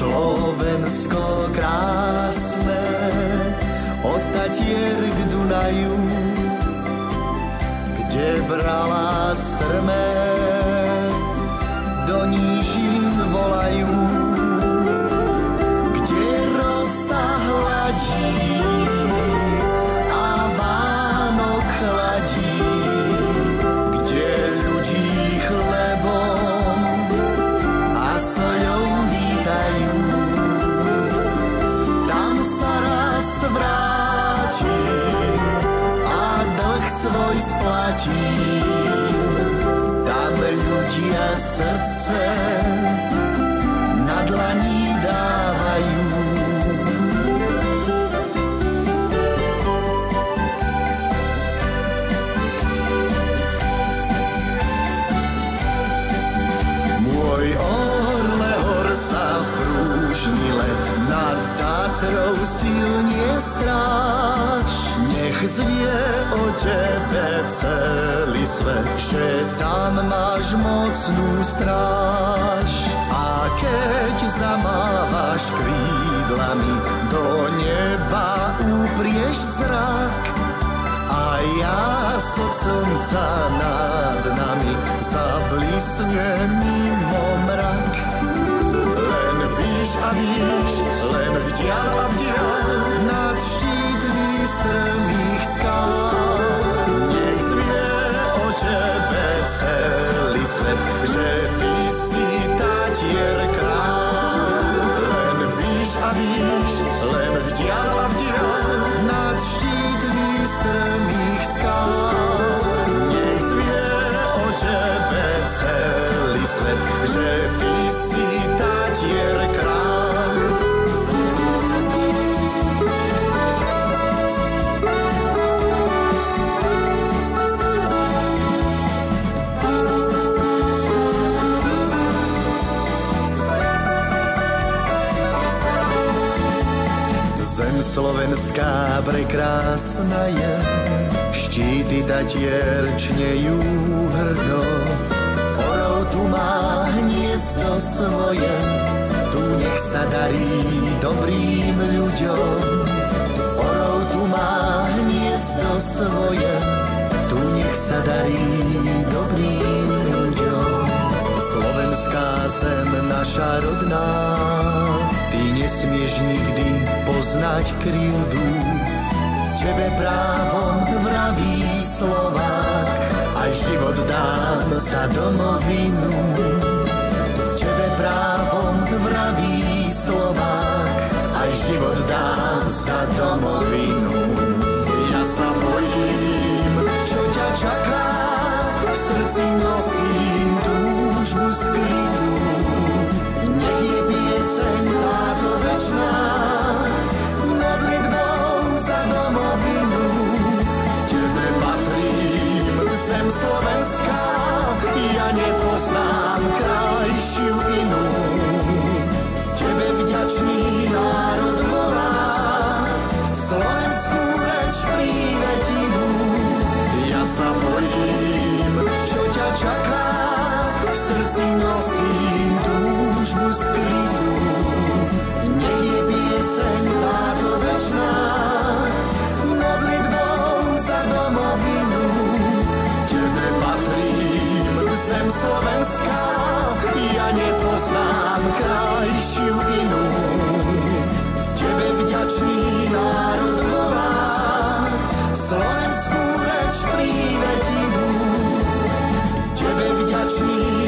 Slovensko krásne, od Tatier k Dunaju, kde brala strmé, do nížin svoj splatím. Tam ľudia srdce na dlaní dávajú. Môj orle hor sa v prúžny let nad Tatrou silne stráž. Nech zvie o tebe celý svet, že tam máš mocnú stráž. A keď zamávaš krídlami, do neba uprieš zrak, a jas od slnca nad nami zablisne mimo mrak. Len víš a víš, len vdial a nad štítmi strmých skál. Nech o tebe celý svet, že ty si tatier král. Len víš a víš, nad štítmi strmých skál. Nech o tebe celý svet, že ty si. Slovenská prekrásna je, štíty tatier čnejú hrdo. Orol tu má hniezdo svoje, tu nech sa darí dobrým ľuďom. Orol tu má hniezdo svoje, tu nech sa darí dobrým ľuďom. Slovenská zem naša rodná, ty nesmieš nikdy poznať krivdu. Tebe právom vraví Slovák, aj život dám za domovinu. Tebe právom vraví Slovák, aj život dám za domovinu. Ja sa bojím, čo ťa čaká, v srdci nosím ja nepoznám krajšiu inú. Tebe vďačný národ volá, slovenskú reč prívetivú. Ja sa bojím, čo ťa čaká, v srdci nosím túžbu skrytú. Nech je pieseň Slovenská, ja nepoznám krajšiu inú. Tebe vďačný národ volá, slovenskú reč prívetivú. Tebe vďačný